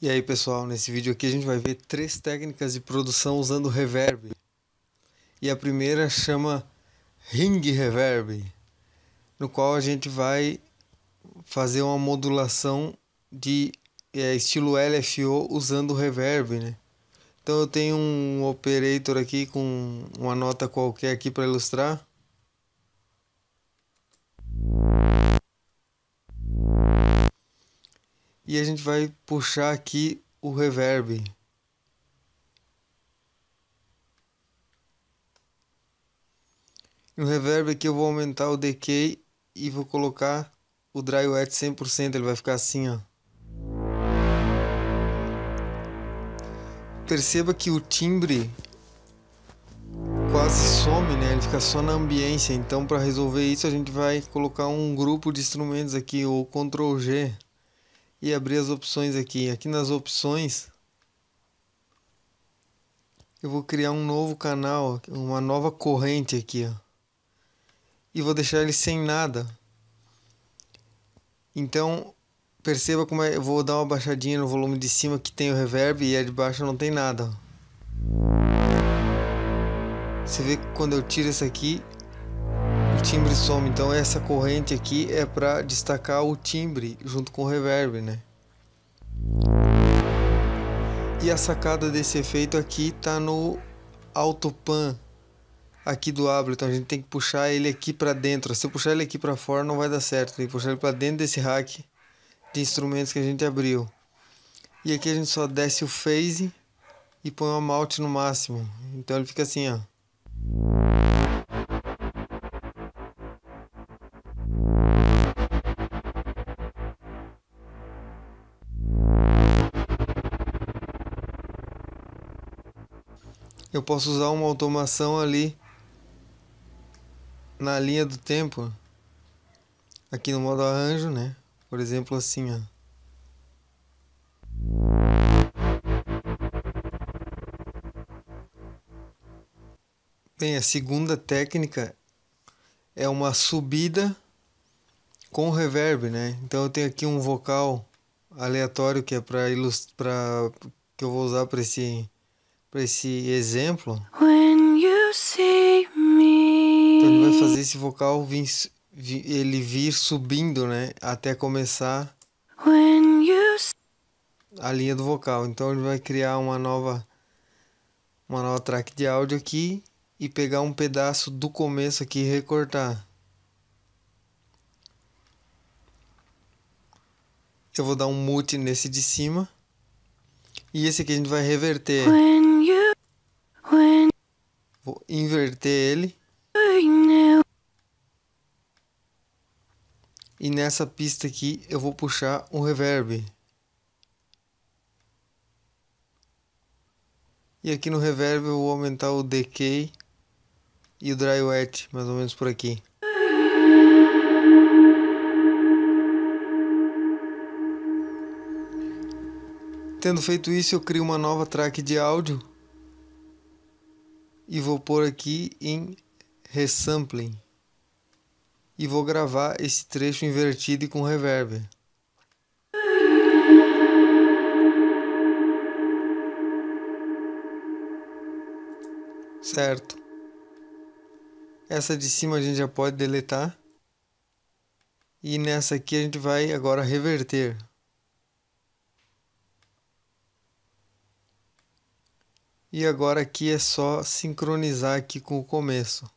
E aí pessoal, nesse vídeo aqui a gente vai ver três técnicas de produção usando reverb. E a primeira chama Ring Reverb, no qual a gente vai fazer uma modulação de é, estilo LFO usando reverb, né? Então eu tenho um operator aqui com uma nota qualquer aqui para ilustrar. E a gente vai puxar aqui o reverb. No reverb aqui eu vou aumentar o decay e vou colocar o dry wet 100%, ele vai ficar assim, ó. Perceba que o timbre quase some, né? Ele fica só na ambiência. Então, para resolver isso, a gente vai colocar um grupo de instrumentos aqui, o Ctrl G e abrir as opções aqui. Aqui nas opções eu vou criar um novo canal, uma nova corrente aqui, ó. E vou deixar ele sem nada. Então, perceba como é, eu vou dar uma baixadinha no volume de cima que tem o reverb e a de baixo não tem nada. Você vê que quando eu tiro esse aqui, o timbre some. Então essa corrente aqui é para destacar o timbre junto com o reverb, né? E a sacada desse efeito aqui tá no alto pan aqui do Ableton. A gente tem que puxar ele aqui para dentro. Se eu puxar ele aqui para fora não vai dar certo. Tem que puxar ele para dentro desse rack de instrumentos que a gente abriu. E aqui a gente só desce o phase e põe uma malte no máximo. Então ele fica assim, ó. Eu posso usar uma automação ali na linha do tempo aqui no modo arranjo, né? Por exemplo, assim, ó. Bem, a segunda técnica é uma subida com reverb, né? Então eu tenho aqui um vocal aleatório que é para ilustrar que eu vou usar para esse para esse exemplo. Então ele vai fazer esse vocal vir, ele vir subindo, né, até começar a linha do vocal. Então ele vai criar uma nova uma nova track de áudio aqui e pegar um pedaço do começo aqui e recortar. Eu vou dar um mute nesse de cima. E esse aqui a gente vai reverter. Vou inverter ele. E nessa pista aqui eu vou puxar um reverb. E aqui no reverb eu vou aumentar o decay e o dry wet, mais ou menos por aqui. Tendo feito isso, eu crio uma nova track de áudio e vou pôr aqui em resampling e vou gravar esse trecho invertido e com reverb. Certo. Essa de cima a gente já pode deletar. E nessa aqui a gente vai agora reverter. E agora aqui é só sincronizar aqui com o começo.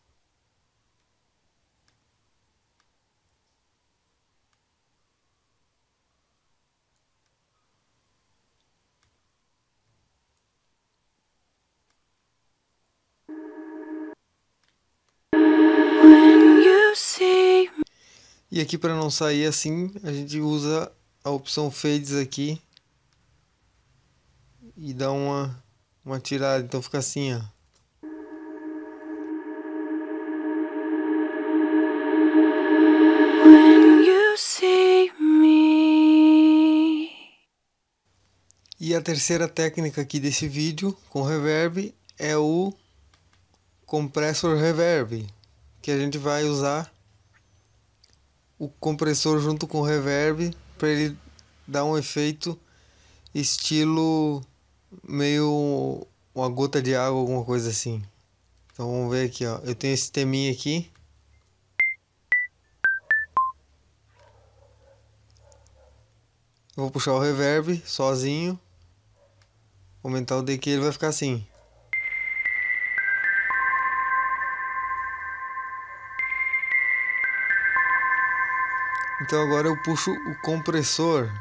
E aqui para não sair assim, a gente usa a opção Fades aqui e dá uma uma tirada, então fica assim, ó. E a terceira técnica aqui desse vídeo com reverb é o compressor reverb, que a gente vai usar o compressor junto com o reverb para ele dar um efeito estilo meio uma gota de água, alguma coisa assim. Então vamos ver aqui, ó. Eu tenho esse teminha aqui. vou puxar o reverb sozinho. Aumentar o DQ, ele vai ficar assim. Então agora eu puxo o compressor.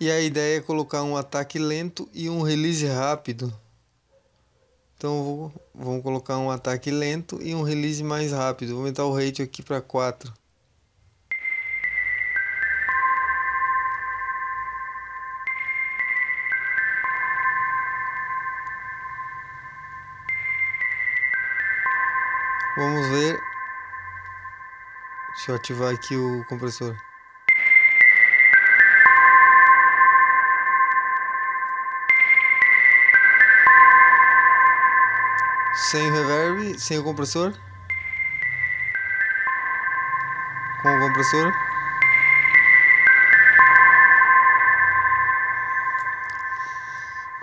E a ideia é colocar um ataque lento e um release rápido. Então vou, vamos colocar um ataque lento e um release mais rápido. Vou aumentar o rate aqui para 4. Vamos ver. Deixa eu ativar aqui o compressor. Sem reverb, sem o compressor. Com o compressor.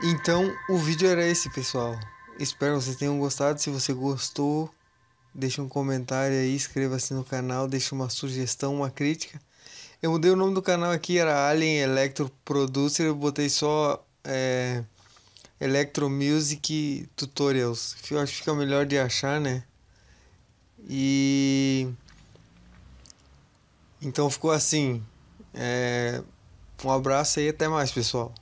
Então, o vídeo era esse, pessoal. Espero que vocês tenham gostado. Se você gostou, deixa um comentário aí, inscreva-se no canal, deixa uma sugestão, uma crítica. Eu mudei o nome do canal aqui, era Alien Electro Producer, eu botei só é, Electro Music Tutorials. Eu acho que fica melhor de achar, né? E então ficou assim. É... Um abraço aí, até mais, pessoal.